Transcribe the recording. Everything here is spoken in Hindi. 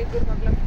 एक मतलब